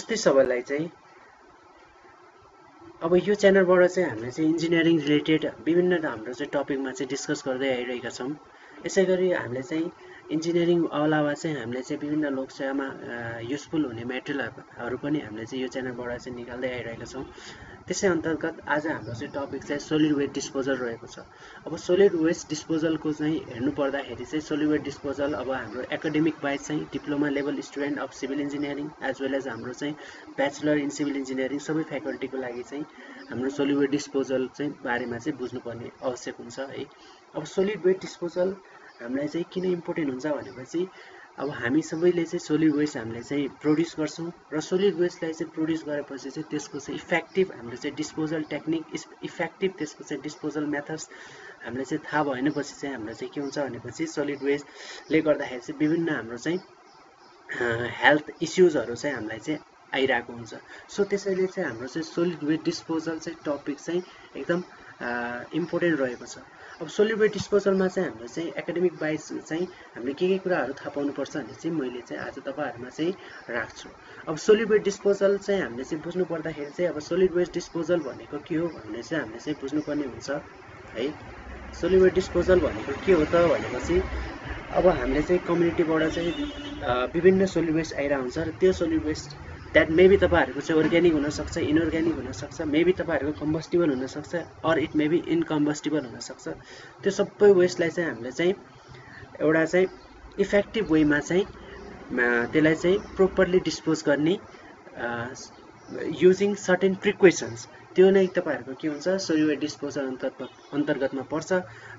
नमस्ते सबैलाई चाहिँ। अब यो च्यानलबाट चाहिँ हामीले चाहिँ इन्जिनियरिङ रिलेटेड विभिन्न हाम्रो चाहिँ टपिकमा चाहिँ डिस्कस गर्दै आइरहेका छौँ। यसै गरी हामीले चाहिँ इन्जिनियरिङ अलावा चाहिँ हामीले चाहिँ विभिन्न लोकसेवामा युजफुल हुने मेटेरियलहरू पनि हामीले चाहिँ यो च्यानलबाट चाहिँ निकाल्दै आइरहेका छौँ। त्यसै अन्तर्गत आज हाम्रो चाहिँ टपिक चाहिँ सोलिड वेस्ट डिस्पोजल रहेको छ। अब सोलिड वेस्ट डिस्पोजलको चाहिँ हेर्नु पर्दाखेरि चाहिँ सोलिड वेस्ट डिस्पोजल अब हाम्रो एकाडेमिक वाइज चाहिँ diploma level student of civil engineering as well as हाम्रो चाहिँ ब्याचलर इन सिभिल इन्जिनियरिङ सबै फ्याकल्टीको लागि चाहिँ हाम्रो सोलिड वेस्ट डिस्पोजल चाहिँ बारेमा चाहिँ बुझ्नुपर्ने आवश्यक हुन्छ है। अब सोलिड वेस्ट डिस्पोजल हामीलाई चाहिँ किन इम्पोर्टेन्ट हुन्छ भनेपछि अब हामी सबैले चाहिँ सोलिड वेस्ट हामीले चाहिँ प्रड्युस गर्छौँ र सोलिड वेस्टलाई चाहिँ प्रड्युस गरेपछि चाहिँ त्यसको चाहिँ इफेक्टिभ हाम्रो चाहिँ डिस्पोजल टेक्निक इफेक्टिभ त्यसको चाहिँ डिस्पोजल मेथड्स हामीले चाहिँ थाहा भएनपछि चाहिँ हाम्रो चाहिँ के हुन्छ भनेपछि सोलिड वेस्टले गर्दाखेरि चाहिँ विभिन्न हाम्रो चाहिँ हेल्थ इस्युजहरू चाहिँ हामीलाई चाहिँ आइरहेको हुन्छ। सो त्यसैले चाहिँ हाम्रो चाहिँ सोलिड वेस्ट डिस्पोजल चाहिँ टपिक चाहिँ एकदम इम्पोर्टेन्ट रहेको छ। अब वेस्ट डिस्पोजलमा चाहिँ हाम्रो चाहिँ एकाडेमिक वाइज चाहिँ हामीले के के कुराहरू थाहा पाउनुपर्छ भन्ने चाहिँ मैले चाहिँ आज तपाईँहरूमा चाहिँ राख्छु। अब सोलिड डिस्पोजल चाहिँ हामीले चाहिँ बुझ्नु पर्दाखेरि चाहिँ अब सोलिड वेस्ट डिस्पोजल भनेको के हो भन्ने चाहिँ हामीले चाहिँ बुझ्नुपर्ने हुन्छ है? सोलिड डिस्पोजल भनेको के हो त भनेपछि अब हामीले चाहिँ कम्युनिटीबाट चाहिँ विभिन्न सोलिड वेस्ट आइरहेको हुन्छ र त्यो सोलिड वेस्ट द्याट मेबी तपाईँहरूको चाहिँ अर्ग्यानिक हुनसक्छ इनअर्ग्यानिक हुनसक्छ मेबी तपाईँहरूको कम्बस्टिबल हुनसक्छ अर इट मेबी इनकम्बस्टिबल हुनसक्छ। त्यो सबै वेस्टलाई चाहिँ हामीले चाहिँ एउटा चाहिँ इफेक्टिभ वेमा चाहिँ त्यसलाई चाहिँ प्रोपरली डिस्पोज गर्ने युजिङ सर्टेन प्रिक्वेसन्स त्यो नै तपाईँहरूको के हुन्छ सोलिड डिस्पोजल अन्तर्गत अन्तर्गतमा पर्छ।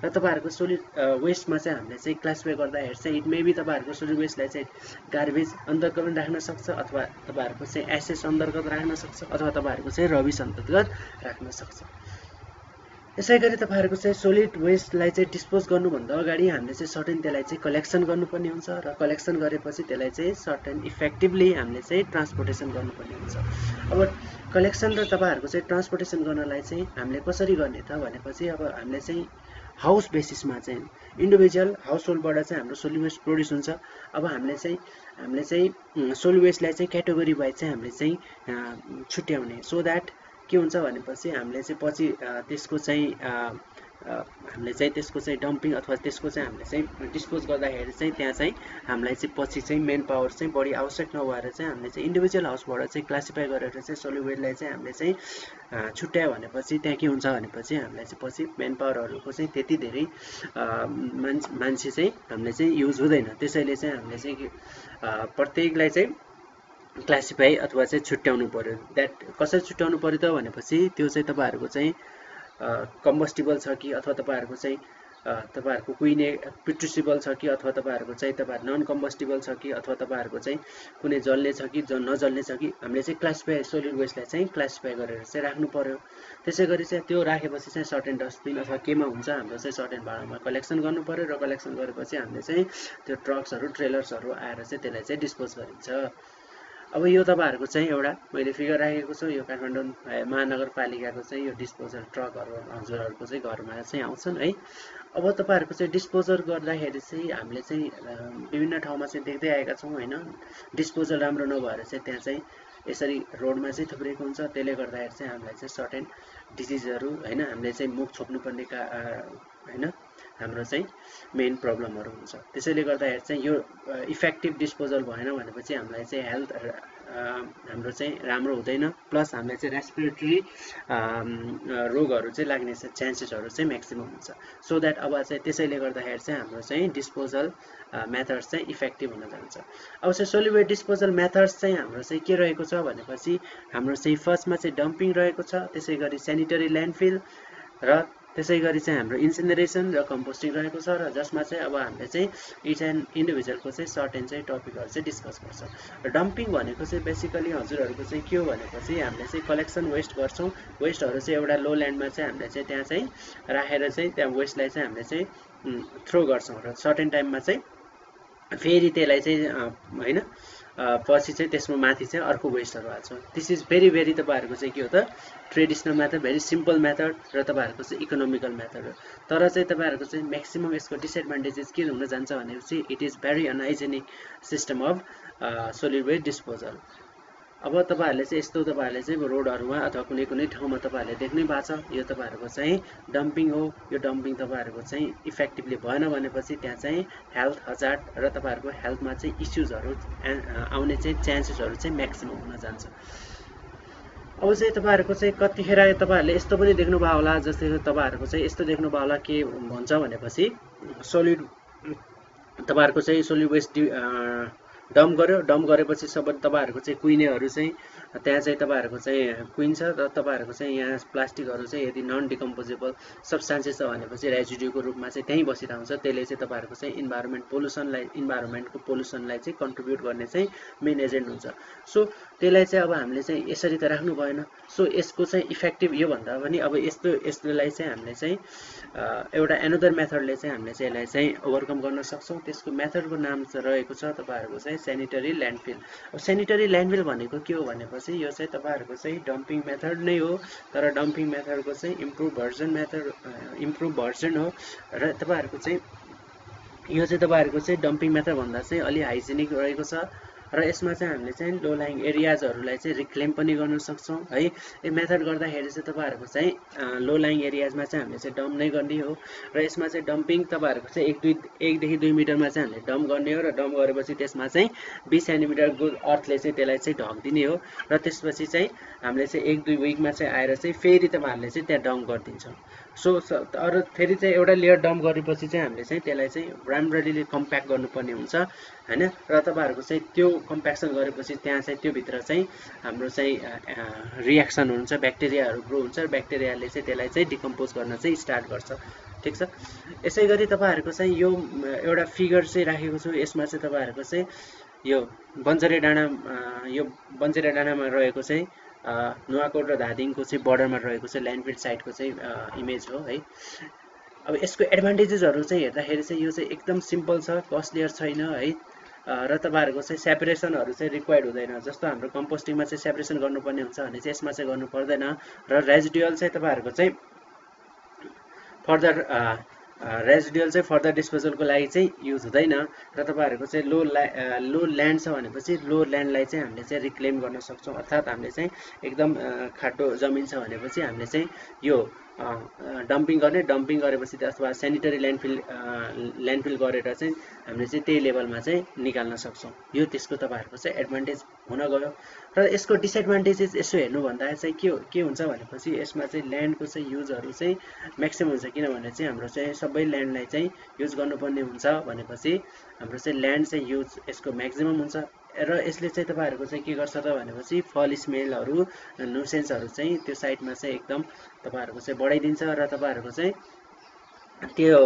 र तपाईँहरूको सोलिड वेस्टमा चाहिँ हामीले चाहिँ क्लासिफाई गर्दाखेरि चाहिँ इट मेबी तपाईँहरूको सोलिड वेस्टलाई चाहिँ गार्बेज अन्तर्गत पनि राख्न सक्छ अथवा तपाईँहरूको चाहिँ एसएस अन्तर्गत राख्न सक्छ अथवा तपाईँहरूको चाहिँ रबिस अन्तर्गत राख्न सक्छ। यसै गरी तपाईँहरूको चाहिँ सोलिड वेस्टलाई चाहिँ डिस्पोज गर्नुभन्दा अगाडि हामीले चाहिँ सर्टेन त्यसलाई चाहिँ कलेक्सन गर्नुपर्ने हुन्छ र कलेक्सन गरेपछि त्यसलाई चाहिँ सर्टेन इफेक्टिभली हामीले चाहिँ ट्रान्सपोर्टेसन गर्नुपर्ने हुन्छ। अब कलेक्सन र तपाईँहरूको चाहिँ ट्रान्सपोर्टेसन गर्नलाई चाहिँ हामीले कसरी गर्ने त भनेपछि अब हामीले चाहिँ हाउस बेसिसमा चाहिँ इन्डिभिजुअल हाउस होल्डबाट चाहिँ हाम्रो सोलिड वेस्ट प्रड्युस हुन्छ। अब हामीले चाहिँ हामीले चाहिँ सोलिड वेस्टलाई चाहिँ क्याटेगोरी वाइज चाहिँ हामीले चाहिँ छुट्याउने। सो द्याट के हुन्छ भनेपछि हामीले चाहिँ पछि त्यसको चाहिँ हामीले चाहिँ त्यसको चाहिँ डम्पिङ अथवा त्यसको चाहिँ हामीले चाहिँ डिस्पोज गर्दाखेरि चाहिँ त्यहाँ चाहिँ हामीलाई चाहिँ पछि चाहिँ मेन पावर चाहिँ बढी आवश्यक नभएर चाहिँ हामीले चाहिँ इन्डिभिजुअल हाउसबाट चाहिँ क्लासिफाई गरेर चाहिँ सोलिवेटलाई चाहिँ हामीले चाहिँ छुट्यायो भनेपछि त्यहाँ के हुन्छ भनेपछि हामीलाई चाहिँ पछि मेन पावरहरूको चाहिँ त्यति धेरै मान्छे मान्छे चाहिँ हामीले चाहिँ युज हुँदैन। त्यसैले चाहिँ हामीले चाहिँ प्रत्येकलाई चाहिँ क्लासिफाई अथवा चाहिँ छुट्याउनु पऱ्यो द्याट कसरी छुट्याउनु पऱ्यो त भनेपछि त्यो चाहिँ तपाईँहरूको चाहिँ कम्बस्टिबल छ कि अथवा तपाईँहरूको चाहिँ तपाईँहरूको कुहिने पिट्रुसिबल छ कि अथवा तपाईँहरूको चाहिँ तपाईँहरू नन कम्बस्टिबल छ कि अथवा तपाईँहरूको चाहिँ कुनै जल्ने छ कि नजल्ने छ कि हामीले चाहिँ क्लासिफाई सोलिड वेस्टलाई चाहिँ क्लासिफाई गरेर चाहिँ राख्नु पऱ्यो त्यसै गरी चाहिँ त्यो राखेपछि चाहिँ सर्टेन डस्टबिन अथवा केमा हुन्छ हाम्रो चाहिँ सर्टेन भाडामा कलेक्सन गर्नु पऱ्यो र कलेक्सन गरेपछि हामीले चाहिँ त्यो ट्रक्सहरू ट्रेलर्सहरू आएर चाहिँ त्यसलाई चाहिँ डिस्पोज गरिन्छ। अब यो तपाईँहरूको चाहिँ एउटा मैले फिगर राखेको छु यो काठमाडौँ महानगरपालिकाको चाहिँ यो डिस्पोजल ट्रकहरू हजुरहरूको चाहिँ घरमा चाहिँ आउँछन् है। अब तपाईँहरूको चाहिँ डिस्पोजल गर्दाखेरि चाहिँ हामीले चाहिँ विभिन्न ठाउँमा चाहिँ देख्दै आएका छौँ होइन। डिस्पोजल राम्रो नभएर चाहिँ त्यहाँ चाहिँ यसरी रोडमा चाहिँ थुप्रिएको हुन्छ। त्यसले गर्दाखेरि चाहिँ हामीलाई चाहिँ सर्टेन डिजिजहरू होइन हामीले चाहिँ मुख छोप्नुपर्ने का होइन हाम्रो चाहिँ मेन प्रब्लमहरू हुन्छ। त्यसैले गर्दाखेरि चाहिँ यो इफेक्टिभ डिस्पोजल भएन भनेपछि हामीलाई चाहिँ हेल्थ हाम्रो चाहिँ राम्रो हुँदैन। प्लस हामीलाई चाहिँ रेस्पिरेटरी रोगहरू चाहिँ लाग्ने चान्सेसहरू चाहिँ म्याक्सिमम् हुन्छ। सो द्याट अब चाहिँ त्यसैले गर्दाखेरि चाहिँ हाम्रो चाहिँ डिस्पोजल मेथड्स चाहिँ इफेक्टिभ हुन जान्छ। अब चाहिँ सोलिवेट डिस्पोजल मेथड्स चाहिँ हाम्रो चाहिँ के रहेको छ भनेपछि हाम्रो चाहिँ फर्स्टमा चाहिँ डम्पिङ रहेको छ त्यसै गरी सेनिटरी ल्यान्डफिल र त्यसै गरी चाहिँ हाम्रो इन्सिनरेसन र कम्पोस्टिङ रहेको छ र जसमा चाहिँ अब हामीले चाहिँ इच एन्ड इन्डिभिजुअलको चाहिँ सर्टेन चाहिँ टपिकहरू चाहिँ डिस्कस गर्छ। र डम्पिङ भनेको चाहिँ बेसिकली हजुरहरूको चाहिँ के हो भनेपछि हामीले चाहिँ कलेक्सन वेस्ट गर्छौँ। वेस्टहरू चाहिँ एउटा लो ल्यान्डमा चाहिँ हामीले चाहिँ त्यहाँ चाहिँ राखेर चाहिँ त्यहाँ वेस्टलाई चाहिँ हामीले चाहिँ थ्रो गर्छौँ र सर्टेन टाइममा चाहिँ फेरि त्यसलाई चाहिँ होइन पछि चाहिँ त्यसमा माथि चाहिँ अर्को वेस्टहरू हाल्छौँ दिस इज भेरी भेरी तपाईँहरूको चाहिँ के हो त? Traditional method very simple method र तपाईँहरूको चाहिँ इकोनोमिकल मेथड हो। तर चाहिँ तपाईँहरूको चाहिँ म्याक्सिमम् यसको डिसएडभान्टेजेस के हुन जान्छ भनेपछि it is very unhygienic system of solid waste disposal अब तपाईँहरूले चाहिँ यस्तो तपाईँहरूले चाहिँ रोडहरूमा अथवा कुनै कुनै ठाउँमा तपाईँहरूले देख्नै भएको छ। यो तपाईँहरूको चाहिँ डम्पिङ हो। यो डम्पिङ तपाईँहरूको चाहिँ इफेक्टिभली भएन भनेपछि त्यहाँ चाहिँ हेल्थ हजार्ड र तपाईँहरूको हेल्थमा चाहिँ इस्युजहरू आउने चाहिँ चान्सेसहरू चाहिँ म्याक्सिमम् हुन जान्छ। अब चाहिँ तपाईँहरूको चाहिँ कतिखेर तपाईँहरूले यस्तो पनि देख्नुभयो होला जस्तै तपाईँहरूको चाहिँ यस्तो देख्नुभयो होला के भन्छ भनेपछि सोलिड तपाईँहरूको चाहिँ सोलिड वेस्ट डम्प गर्यो। डम्प गरेपछि सबै तपाईँहरूको चाहिँ कुहिनेहरू चाहिँ त्यहाँ चाहिँ तपाईँहरूको चाहिँ कुहिन्छ र तपाईँहरूको चाहिँ यहाँ प्लास्टिकहरू चाहिँ यदि नन डिकम्पोजेबल सब्सटान्सेस छ भनेपछि रेजिड्यूको रूपमा चाहिँ त्यहीँ बसिरहेको हुन्छ त्यसले चाहिँ तपाईँहरूको चाहिँ इन्भाइरोमेन्ट पोल्युसनलाई इन्भाइरोमेन्टको पोल्युसनलाई चाहिँ कन्ट्रिब्युट गर्ने चाहिँ मेन एजेन्ट हुन्छ। सो त्यसलाई चाहिँ अब हामीले चाहिँ यसरी त राख्नु भएन। सो यसको चाहिँ इफेक्टिभ योभन्दा पनि अब यस्तो यसलाई चाहिँ हामीले चाहिँ एउटा एनदर मेथडले चाहिँ हामीले चाहिँ यसलाई चाहिँ ओभरकम गर्न सक्छौँ। त्यसको मेथडको नाम रहेको छ तपाईँहरूको चाहिँ सेनिटरी ल्यान्डफिल अब सेनिटरी ल्यान्डफिल भनेको के हो भनेपछि यो चाहिँ तपाईँहरूको चाहिँ डम्पिङ मेथड नै हो तर डम्पिङ मेथडको चाहिँ improve version method improve version हो र तपाईँहरूको चाहिँ यो चाहिँ तपाईँहरूको चाहिँ डम्पिङ मेथड भन्दा चाहिँ अलि हाइजेनिक रहेको छ। र यसमा चाहिँ हामीले चाहिँ लो लाइङ एरियाजहरूलाई चाहिँ रिक्लेम पनि गर्न सक्छौँ है। यो मेथड गर्दाखेरि चाहिँ तपाईँहरूको चाहिँ लो लाइङ एरियाजमा चाहिँ हामीले चाहिँ डम्प नै गर्ने हो र यसमा चाहिँ डम्पिङ तपाईँहरूको चाहिँ एक दुई एकदेखि दुई मिटरमा चाहिँ हामीले डम्प गर्ने हो र डम्प गरेपछि त्यसमा चाहिँ बिस सेन्टिमिटर गुड अर्थले चाहिँ त्यसलाई चाहिँ ढकिदिने हो र त्यसपछि चाहिँ हामीले चाहिँ एक दुई विकमा चाहिँ आएर चाहिँ फेरि तपाईँहरूले चाहिँ त्यहाँ डम्प गरिदिन्छौँ। सो अरू फेरि चाहिँ एउटा लेयर डम्प गरेपछि चाहिँ हामीले चाहिँ त्यसलाई चाहिँ राम्ररी कम्प्याक्ट गर्नुपर्ने हुन्छ होइन? र तपाईँहरूको चाहिँ त्यो कम्प्याक्सन गरेपछि त्यहाँ चाहिँ त्योभित्र चाहिँ हाम्रो चाहिँ रियाक्सन हुन्छ ब्याक्टेरियाहरू ग्रो हुन्छ ब्याक्टेरियाले चाहिँ त्यसलाई चाहिँ डिकम्पोज गर्न चाहिँ स्टार्ट गर्छ। ठिक छ? यसै गरी तपाईँहरूको चाहिँ यो एउटा फिगर चाहिँ राखेको छु। यसमा चाहिँ तपाईँहरूको चाहिँ यो बन्जरे डाँडा यो बन्जरे डाँडामा रहेको चाहिँ नुवाकोट र धादिङको चाहिँ बर्डरमा रहेको चाहिँ ल्यान्डफिल्ड साइडको चाहिँ इमेज हो है। अब यसको एडभान्टेजेसहरू चाहिँ हेर्दाखेरि चाहिँ यो चाहिँ एकदम सिम्पल छ कस्टलियर छैन है। र तपाईँहरूको चाहिँ सेपरेसनहरू चाहिँ रिक्वायर्ड हुँदैन। जस्तो हाम्रो कम्पोस्टिङमा चाहिँ सेपरेसन गर्नुपर्ने हुन्छ भने चाहिँ यसमा चाहिँ गर्नु पर्दैन। र रेजिडुअल चाहिँ तपाईँहरूको चाहिँ फर्दर रेजिडुअल चाहिँ फर्दर डिस्पोजलको लागि चाहिँ युज हुँदैन र तपाईँहरूको चाहिँ लो लो ल्यान्ड छ भनेपछि लो ल्यान्डलाई चाहिँ हामीले चाहिँ रिक्लेम गर्न सक्छौँ अर्थात् हामीले चाहिँ एकदम खाटो जमिन छ भनेपछि हामीले चाहिँ यो डम्पिङ गर्ने डम्पिङ गरेपछि अथवा सेनिटरी ल्यान्डफिल ल्यान्डफिल गरेर चाहिँ हामीले चाहिँ त्यही लेभलमा चाहिँ निकाल्न सक्छौँ। यो त्यसको तपाईँहरूको चाहिँ एडभान्टेज हुन गयो। र यसको डिसएडभान्टेजेस यसो हेर्नुभन्दा चाहिँ के के हुन्छ भनेपछि यसमा चाहिँ ल्यान्डको चाहिँ युजहरू चाहिँ म्याक्सिमम् हुन्छ। किनभने चाहिँ हाम्रो चाहिँ सबै ल्यान्डलाई चाहिँ युज गर्नुपर्ने हुन्छ भनेपछि हाम्रो चाहिँ ल्यान्ड चाहिँ युज यसको म्याक्सिमम् हुन्छ। र यसले चाहिँ तपाईँहरूको चाहिँ के गर्छ त भनेपछि फल स्मेलहरू नुसेन्सहरू चाहिँ त्यो साइडमा चाहिँ एकदम तपाईँहरूको चाहिँ बढाइदिन्छ र तपाईँहरूको चाहिँ त्यो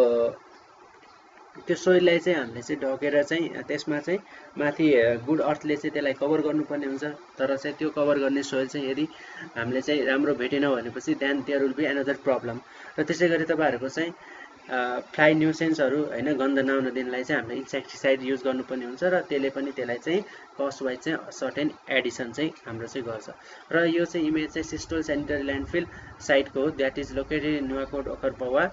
त्यो सोइललाई चाहिँ हामीले चाहिँ ढकेर चाहिँ त्यसमा चाहिँ माथि गुड अर्थले चाहिँ त्यसलाई कभर गर्नुपर्ने हुन्छ। तर चाहिँ त्यो कभर गर्ने सोइल चाहिँ यदि हामीले चाहिँ राम्रो भेटेन भनेपछि then there will be another problem र त्यसै गरी तपाईँहरूको चाहिँ फ्लाइ न्युसेन्सहरू होइन गन्ध नआउन दिनलाई चाहिँ हामीले इन्सेक्टिसाइड युज गर्नुपर्ने हुन्छ र त्यसले पनि त्यसलाई चाहिँ कस्ट वाइज चाहिँ सर्टेन एडिसन चाहिँ हाम्रो चाहिँ गर्छ। र यो चाहिँ इमेज चाहिँ सिस्टोल सेनिटरी ल्यान्डफिल साइटको हो that is located Nuwakot Okharpauwa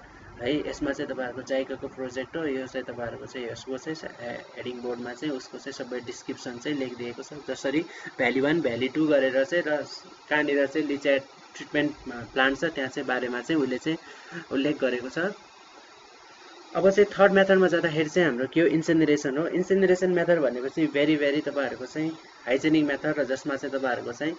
है यसमा चाहिँ तपाईँहरूको जाइकाको प्रोजेक्ट हो यो चाहिँ तपाईँहरूको चाहिँ यसको चाहिँ हेडिङ बोर्डमा चाहिँ उसको चाहिँ सबै डिस्क्रिप्सन चाहिँ लेखिदिएको छ। जसरी भ्याली वान भ्याली टू गरेर चाहिँ र कहाँनिर चाहिँ लिचा ट्रिटमेन्ट प्लान्ट छ त्यहाँ चाहिँ बारेमा चाहिँ उसले चाहिँ उल्लेख गरेको छ। अब चाहिँ थर्ड मेथडमा जाँदाखेरि चाहिँ हाम्रो के हो? इन्सेनिरेसन हो। इन्सेनिरेसन मेथड भनेपछि भेरी भेरी तपाईँहरूको चाहिँ हाइजेनिक मेथड र जसमा चाहिँ तपाईँहरूको चाहिँ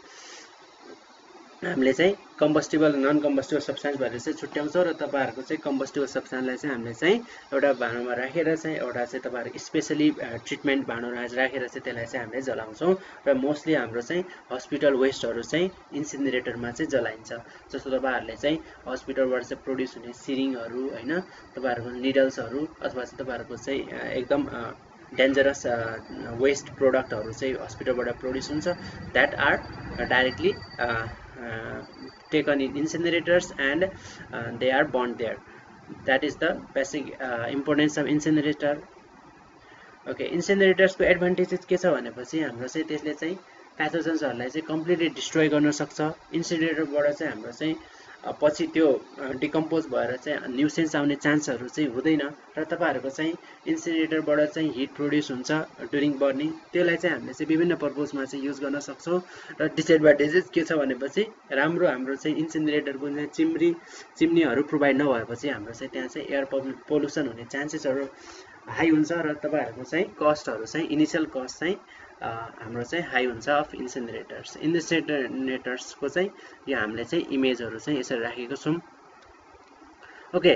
हामीले चाहिँ कम्बस्टिबल नन कम्बस्टिबल सब्सटेन्स भनेर चाहिँ छुट्याउँछौँ र तपाईँहरूको चाहिँ कम्बस्टिबल सब्सटेन्सलाई चाहिँ हामीले चाहिँ एउटा भाँडोमा राखेर चाहिँ एउटा चाहिँ तपाईँहरूको स्पेसली ट्रिटमेन्ट भाँडो राखेर चाहिँ त्यसलाई चाहिँ हामीले जलाउँछौँ र मोस्टली हाम्रो चाहिँ हस्पिटल वेस्टहरू चाहिँ इन्सिनेरेटरमा चाहिँ जलाइन्छ। जस्तो तपाईँहरूले चाहिँ हस्पिटलबाट चाहिँ प्रड्युस हुने सिरिङहरू होइन तपाईँहरूको निडल्सहरू अथवा चाहिँ तपाईँहरूको चाहिँ एकदम डेन्जरस वेस्ट प्रोडक्टहरू चाहिँ हस्पिटलबाट प्रड्युस हुन्छ। That are directly taken in incinerators and uh, they are burned there that is the basic uh, importance of incinerator okay इन्सिनेरेटर्सको advantages के छ भनेपछि हाम्रो चाहिँ त्यसले चाहिँ प्याथोजन्सहरूलाई चाहिँ कम्प्लिटली डिस्ट्रोय गर्न सक्छ इन्सिनेरेटरबाट चाहिँ हाम्रो चाहिँ पछि त्यो डिकम्पोज भएर चाहिँ न्युसेन्स आउने चान्सहरू चाहिँ हुँदैन र तपाईँहरूको चाहिँ इन्सिनेटरबाट चाहिँ हिट प्रड्युस हुन्छ ड्युरिङ बर्निङ। त्यसलाई चाहिँ हामीले चाहिँ विभिन्न पर्पोजमा चाहिँ युज गर्न सक्छौँ र डिसएडभान्टेजेस के छ भनेपछि राम्रो हाम्रो चाहिँ इन्सिनेटरको चाहिँ चिम्री चिम्नीहरू प्रोभाइड नभएपछि हाम्रो चाहिँ त्यहाँ चाहिँ एयर पोल्युसन हुने चान्सेसहरू हाई हुन्छ र तपाईँहरूको चाहिँ कस्टहरू चाहिँ इनिसियल कस्ट चाहिँ हाम्रो चाहिँ हाई हुन्छ अफ इन्सिनेटर्स इन्सिनेटर्सको चाहिँ यो हामीले चाहिँ इमेजहरू चाहिँ यसरी राखेको छौँ। Okay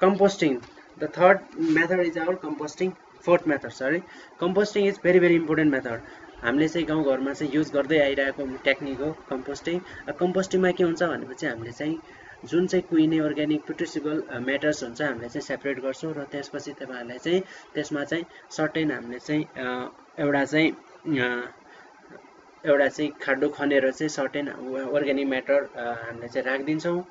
composting the third method is our composting fourth method sorry composting is very very important method हामीले चाहिँ गाउँघरमा चाहिँ युज गर्दै आइरहेको टेक्निक हो कम्पोस्टिङ कम्पोस्टिङमा के हुन्छ भनेपछि हामीले चाहिँ जुन चाहिँ कुहिने अर्ग्यानिक प्रोट्युसिबल म्याटर्स हुन्छ हामीले चाहिँ सेपरेट गर्छौँ र त्यसपछि तपाईँहरूलाई चाहिँ त्यसमा चाहिँ सर्टेन हामीले चाहिँ एउटा चाहिँ एउटा चाहिँ खाडो खनेर चाहिँ सर्टेन अर्ग्यानिक म्याटर हामीले चाहिँ राखिदिन्छौँ।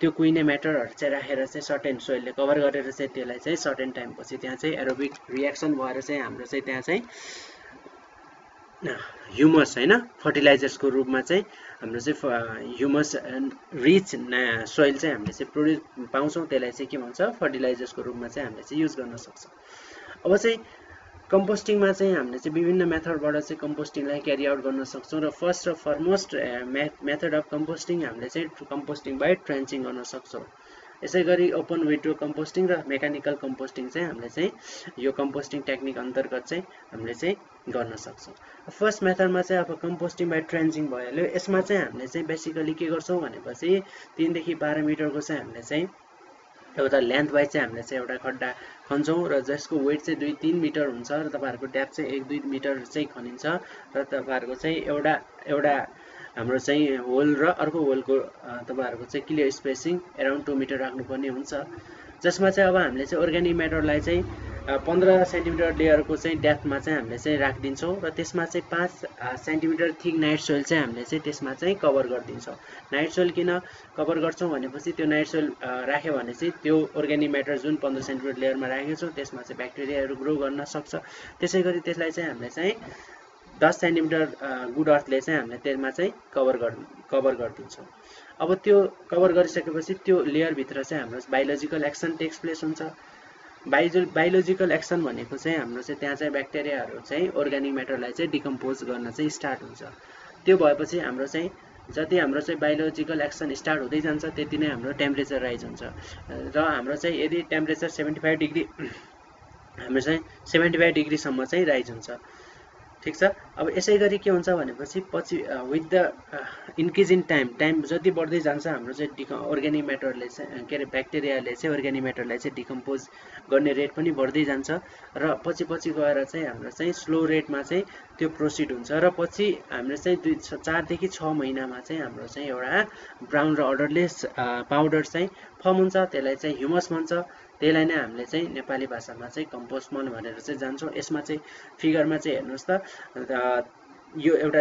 त्यो कुहिने म्याटरहरू चाहिँ राखेर चाहिँ सर्टेन सोइलले कभर गरेर चाहिँ त्यसलाई चाहिँ सर्टेन टाइमपछि त्यहाँ चाहिँ एरोबिक रियाक्सन भएर चाहिँ हाम्रो चाहिँ त्यहाँ चाहिँ ह्युमस होइन फर्टिलाइजर्सको रूपमा चाहिँ हाम्रो चाहिँ ह्युमस रिच सोइल चाहिँ हामीले चाहिँ प्रोड्युस पाउँछौँ। त्यसलाई चाहिँ के भन्छ? फर्टिलाइजर्सको रूपमा चाहिँ हामीले चाहिँ युज गर्न सक्छौँ। अब चाहिँ कम्पोस्टिङमा चाहिँ हामीले चाहिँ विभिन्न मेथडबाट चाहिँ कम्पोस्टिङलाई क्यारी आउट गर्न सक्छौँ र फर्स्ट र फरमोस्ट मेथड अफ कम्पोस्टिङ हामीले चाहिँ कम्पोस्टिङ बाई ट्रेन्चिङ गर्न सक्छौँ। यसै गरी ओपन विड्रो कम्पोस्टिङ र मेकानिकल कम्पोस्टिङ चाहिँ हामीले चाहिँ यो कम्पोस्टिङ टेक्निक अन्तर्गत चाहिँ हामीले चाहिँ गर्न सक्छौँ। फर्स्ट मेथडमा चाहिँ अब कम्पोस्टिङ बाई ट्रेन्चिङ भइहाल्यो। यसमा चाहिँ हामीले चाहिँ बेसिकली के गर्छौँ भनेपछि तिनदेखि बाह्र मिटरको चाहिँ हामीले चाहिँ एउटा लेन्थ वाइज चाहिँ हामीले चाहिँ एउटा खड्डा खन्छौँ र जसको वेट चाहिँ दुई तिन मिटर हुन्छ र तपाईँहरूको ड्याप चाहिँ एक दुई मिटर चाहिँ खनिन्छ र तपाईँहरूको चाहिँ एउटा एउटा हाम्रो चाहिँ होल र अर्को होलको तपाईँहरूको चाहिँ clear spacing around two metre राख्नुपर्ने हुन्छ। जसमा चाहिँ अब हामीले चाहिँ अर्ग्यानिक म्याटरलाई चाहिँ पन्ध्र सेन्टिमिटर लेयरको चाहिँ डेप्थमा चाहिँ हामीले चाहिँ राखिदिन्छौँ र त्यसमा चाहिँ पाँच सेन्टिमिटर थिक नाइट सोइल चाहिँ हामीले चाहिँ त्यसमा चाहिँ कभर गरिदिन्छौँ। नाइट सोइल किन कभर गर्छौँ भनेपछि त्यो नाइट सोइल राख्यो भने चाहिँ त्यो अर्ग्यानिक म्याटर जुन पन्ध्र सेन्टिमिटर लेयरमा राखेको छौँ त्यसमा चाहिँ ब्याक्टेरियाहरू ग्रो गर्न सक्छ। त्यसै गरी त्यसलाई चाहिँ हामीले चाहिँ दस सेन्टिमिटर गुड अर्थले चाहिँ हामीले त्यसमा चाहिँ कभर गर् कभर गरिदिन्छौँ। अब त्यो कभर गरिसकेपछि त्यो लेयरभित्र चाहिँ हाम्रो बायोलोजिकल एक्सन टेक्स प्लेस हुन्छ। बाइजो बायोलोजिकल एक्सन भनेको चाहिँ हाम्रो चाहिँ त्यहाँ चाहिँ ब्याक्टेरियाहरू चाहिँ अर्ग्यानिक म्याटरलाई चाहिँ डिकम्पोज गर्न चाहिँ स्टार्ट हुन्छ। त्यो भएपछि हाम्रो चाहिँ जति हाम्रो चाहिँ बायोलोजिकल एक्सन स्टार्ट हुँदै जान्छ त्यति नै हाम्रो टेम्परेचर राइज हुन्छ। र हाम्रो चाहिँ यदि टेम्परेचर सेभेन्टी फाइभ डिग्री हाम्रो चाहिँ सेभेन्टी फाइभ डिग्रीसम्म चाहिँ राइज हुन्छ। ठिक छ? अब यसै गरी के हुन्छ भनेपछि पछि with the increase in time time जति बढ्दै जान्छ हाम्रो चाहिँ डिक अर्ग्यानिक म्याटरले चाहिँ के अरे ब्याक्टेरियाले चाहिँ अर्ग्यानिक म्याटरलाई चाहिँ डिकम्पोज गर्ने रेट पनि बढ्दै जान्छ। र पछि पछि गएर चाहिँ हाम्रो चाहिँ स्लो रेटमा चाहिँ त्यो प्रोसिड हुन्छ। र पछि हाम्रो चाहिँ दुई चारदेखि छ महिनामा चाहिँ हाम्रो चाहिँ एउटा ब्राउन र अर्डरलेस पाउडर चाहिँ फर्म हुन्छ। त्यसलाई चाहिँ ह्युमस भन्छ। त्यसलाई नै हामीले चाहिँ नेपाली भाषामा चाहिँ कम्पोस्ट मल भनेर चाहिँ जान्छौँ। यसमा चाहिँ फिगरमा चाहिँ हेर्नुहोस् त यो एउटा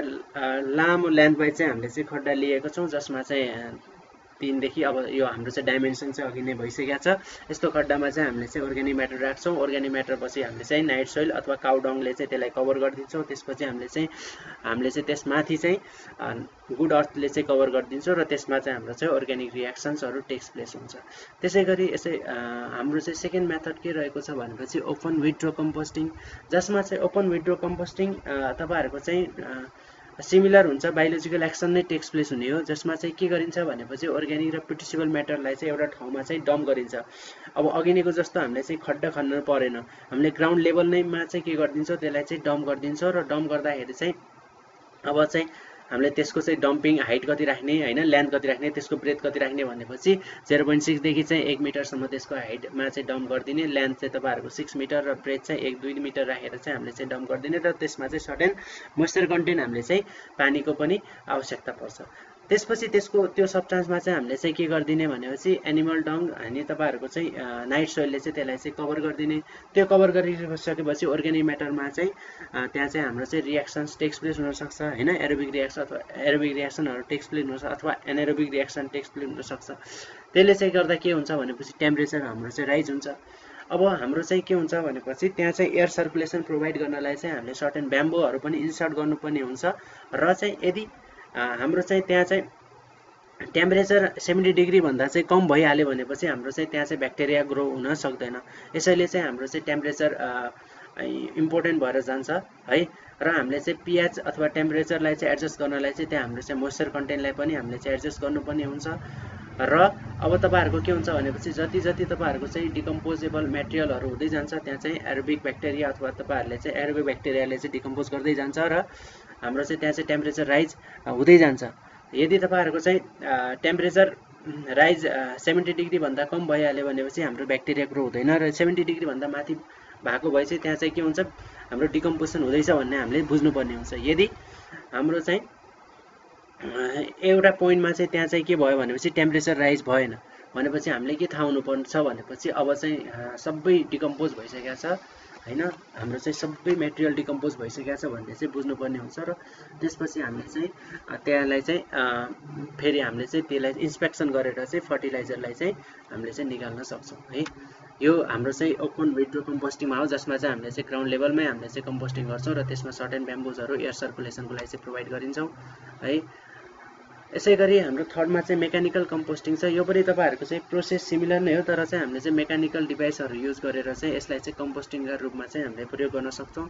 लामो लेन्थ वाइज चाहिँ हामीले चाहिँ खड्डा लिएको छौँ जसमा चाहिँ तिनदेखि अब यो हाम्रो चाहिँ डाइमेन्सन चाहिँ अघि नै भइसकेको छ। यस्तो खड्डामा चाहिँ हामीले चाहिँ अर्ग्यानिक म्याटर राख्छौँ। अर्ग्यानिक म्याटर पछि हामीले चाहिँ नाइट सोइल अथवा काउडङले चाहिँ त्यसलाई कभर गरिदिन्छौँ। त्यसपछि हामीले चाहिँ हामीले चाहिँ त्यसमाथि चाहिँ गुड अर्थले चाहिँ कभर गरिदिन्छौँ र त्यसमा चाहिँ हाम्रो चाहिँ अर्ग्यानिक रियाक्सन्सहरू टेक्स प्लेस हुन्छ। त्यसै गरी यसै हाम्रो चाहिँ सेकेन्ड मेथड के रहेको छ भनेपछि ओपन विड्रो कम्पोस्टिङ जसमा चाहिँ ओपन विड्रो कम्पोस्टिङ तपाईँहरूको चाहिँ सिमिलर हुन्छ बायोलोजिकल एक्सन नै टेक्स प्लेस हुने हो जसमा चाहिँ के गरिन्छ भनेपछि अर्ग्यानिक र प्रोट्युसिबल म्याटरलाई चाहिँ एउटा ठाउँमा चाहिँ डम्प गरिन्छ। अब अघि नैको जस्तो हामीले चाहिँ खड्डा खन्न परेन। हामीले ग्राउन्ड लेभल नैमा चाहिँ के गरिदिन्छौँ त्यसलाई चाहिँ डम्प गरिदिन्छौँ र डम्प गर्दाखेरि चाहिँ अब चाहिँ हामीले त्यसको चाहिँ डम्पिङ हाइट कति राख्ने होइन लेन्थ कति राख्ने त्यसको ब्रेथ कति राख्ने भनेपछि जेरो पोइन्ट सिक्सदेखि चाहिँ एक मिटरसम्म त्यसको हाइटमा चाहिँ डम्प गरिदिने लेन्थ चाहिँ तपाईँहरूको सिक्स मिटर र ब्रेथ चाहिँ एक दुई मिटर राखेर चाहिँ हामीले चाहिँ डम्प गरिदिने र त्यसमा चाहिँ सर्टेन मोइस्चर कन्टेन्ट हामीले चाहिँ पानीको पनि आवश्यकता पर्छ। त्यसपछि त्यसको त्यो सब्सटान्समा चाहिँ हामीले चाहिँ के गरिदिने भनेपछि एनिमल डङ अनि तपाईँहरूको चाहिँ नाइट सोइलले चाहिँ त्यसलाई चाहिँ कभर गरिदिने। त्यो कभर गरिसकेपछि अर्ग्यानिक म्याटरमा चाहिँ त्यहाँ चाहिँ हाम्रो चाहिँ रियाक्सन्स टेक्स प्लेस हुनसक्छ होइन? एरोबिक रियाक्सन अथवा एरोबिक रियाक्सनहरू टेक्स प्लेस हुनसक्छ अथवा एनएरोबिक रियाक्सन टेक्स प्लेस हुनसक्छ। त्यसले चाहिँ गर्दा के हुन्छ भनेपछि टेम्परेचर हाम्रो चाहिँ राइज हुन्छ। अब हाम्रो चाहिँ के हुन्छ भनेपछि त्यहाँ चाहिँ एयर सर्कुलेसन प्रोभाइड गर्नलाई चाहिँ हामीले सर्टेन ब्याम्बोहरू पनि इन्सर्ट गर्नुपर्ने हुन्छ। र चाहिँ यदि हाम्रो चाहिँ त्यहाँ चाहिँ टेम्परेचर सेभेन्टी डिग्रीभन्दा चाहिँ कम भइहाल्यो भनेपछि हाम्रो चाहिँ त्यहाँ चाहिँ ब्याक्टेरिया ग्रो हुन सक्दैन। यसैले चाहिँ हाम्रो चाहिँ टेम्परेचर इम्पोर्टेन्ट भएर जान्छ है? र हामीले चाहिँ पिएच अथवा टेम्परेचरलाई चाहिँ एडजस्ट गर्नलाई चाहिँ त्यहाँ हाम्रो चाहिँ मोइस्चर कन्टेन्टलाई पनि हामीले चाहिँ एडजस्ट गर्नुपर्ने हुन्छ। र अब तपाईँहरूको के हुन्छ भनेपछि जति जति तपाईँहरूको चाहिँ डिकम्पोजेबल मेटेरियलहरू हुँदै जान्छ त्यहाँ चाहिँ एरोबिक ब्याक्टेरिया अथवा तपाईँहरूले चाहिँ एरोबिक ब्याक्टेरियाले चाहिँ डिकम्पोज गर्दै जान्छ र हाम्रो चाहिँ त्यहाँ चाहिँ टेम्परेचर राइज हुँदै जान्छ। यदि तपाईँहरूको चाहिँ टेम्परेचर राइज सेभेन्टी डिग्रीभन्दा कम भइहाल्यो भनेपछि हाम्रो ब्याक्टेरिया ग्रो हुँदैन र सेभेन्टी डिग्रीभन्दा माथि भएको भए चाहिँ त्यहाँ चाहिँ के हुन्छ हाम्रो डिकम्पोजन हुँदैछ भन्ने हामीले बुझ्नुपर्ने हुन्छ। यदि हाम्रो चाहिँ एउटा पोइन्टमा चाहिँ त्यहाँ चाहिँ के भयो भनेपछि टेम्परेचर राइज भएन भनेपछि हामीले के थाहा हुनुपर्छ भनेपछि अब चाहिँ सबै डिकम्पोज भइसकेको छ। होइन? हाम्रो चाहिँ सबै मेटेरियल डिकम्पोज भइसकेको छ भन्ने चाहिँ बुझ्नुपर्ने हुन्छ र त्यसपछि हामीले चाहिँ त्यसलाई चाहिँ फेरि हामीले चाहिँ त्यसलाई इन्सपेक्सन गरेर चाहिँ फर्टिलाइजरलाई चाहिँ हामीले चाहिँ निकाल्न सक्छौँ है? यो हाम्रो चाहिँ ओपन विड्रो कम्पोस्टिङमा हो जसमा चाहिँ हामीले चाहिँ ग्राउन्ड लेभलमै हामीले चाहिँ कम्पोस्टिङ गर्छौँ र त्यसमा सर्टेन ब्याम्बुजहरू एयर सर्कुलेसनको लागि चाहिँ प्रोभाइड गरिन्छौँ है? यसै गरी हाम्रो थर्डमा चाहिँ मेकानिकल कम्पोस्टिङ छ। यो पनि तपाईँहरूको चाहिँ प्रोसेस सिमिलर नै हो तर चाहिँ हामीले चाहिँ मेकानिकल डिभाइसहरू युज गरेर चाहिँ यसलाई चाहिँ कम्पोस्टिङका रूपमा चाहिँ हामीले प्रयोग गर्न सक्छौँ।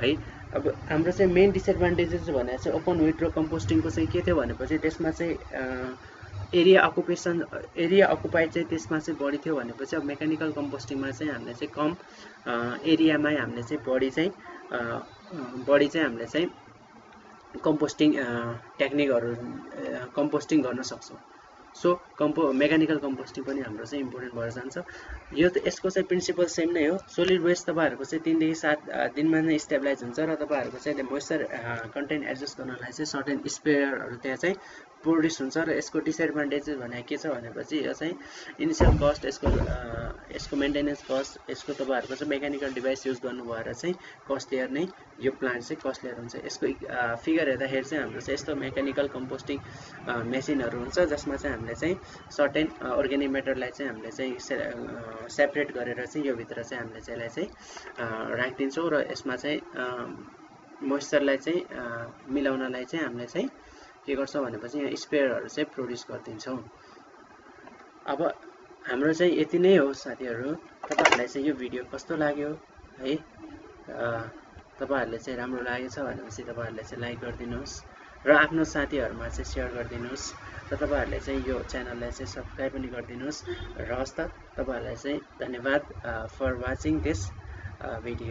है अब हाम्रो चाहिँ मेन डिसएडभान्टेजेस भनेर चाहिँ ओपन विड्रो कम्पोस्टिङको चाहिँ के थियो भनेपछि त्यसमा चाहिँ एरिया अकुपेसन एरिया अकुपाइड चाहिँ त्यसमा चाहिँ बढी थियो भनेपछि अब मेकानिकल कम्पोस्टिङमा चाहिँ हामीले चाहिँ कम एरियामै हामीले चाहिँ बढी चाहिँ बढी चाहिँ हामीले चाहिँ कम्पोस्टिङ टेक्निकहरू कम्पोस्टिङ गर्न सक्छौँ। सो कम्पो मेकानिकल कम्पोस्टिङ पनि हाम्रो चाहिँ इम्पोर्टेन्ट भएर जान्छ। यो त यसको चाहिँ प्रिन्सिपल सेम नै हो। सोलिड वेस्ट तपाईँहरूको चाहिँ तिनदेखि सात दिनमा नै स्टेबलाइज हुन्छ र तपाईँहरूको चाहिँ मोइस्चर कन्टेन्ट एडजस्ट गर्नलाई चाहिँ सर्टेन स्प्रेयरहरू त्यहाँ चाहिँ प्रोड्युस हुन्छ र यसको डिसएडभान्टेजेस भने के छ भनेपछि यो चाहिँ इनिसियल कस्ट यसको यसको मेन्टेनेन्स कस्ट यसको तपाईँहरूको चाहिँ मेकानिकल डिभाइस युज गर्नु भएर चाहिँ कस्टलियर नै यो प्लान्ट चाहिँ कस्टलियर हुन्छ। यसको फिगर हेर्दाखेरि चाहिँ हाम्रो चाहिँ यस्तो मेकानिकल कम्पोस्टिङ मेसिनहरू हुन्छ जसमा चाहिँ हामीले चाहिँ सर्टेन अर्ग्यानिक मेटरलाई चाहिँ हामीले चाहिँ सेपरेट गरेर चाहिँ यो भित्र चाहिँ हामीले चाहिँ यसलाई चाहिँ राखिदिन्छौँ र यसमा चाहिँ मोइस्चरलाई चाहिँ मिलाउनलाई चाहिँ हामीले चाहिँ के गर्छौँ भनेपछि यहाँ स्पेयरहरू चाहिँ प्रड्युस गरिदिन्छौँ। अब हाम्रो चाहिँ यति नै हो साथीहरू। तपाईँहरूलाई चाहिँ यो भिडियो कस्तो लाग्यो है? तपाईँहरूले चाहिँ राम्रो लागेछ भनेपछि तपाईँहरूले चाहिँ लाइक गरिदिनुहोस् र आफ्नो साथीहरूमा चाहिँ सेयर गरिदिनुहोस् र तपाईँहरूले चाहिँ यो च्यानललाई चाहिँ सब्सक्राइब पनि गरिदिनुहोस् र हस् त तपाईँहरूलाई चाहिँ धन्यवाद फर वाचिङ दिस भिडियो